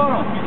photo.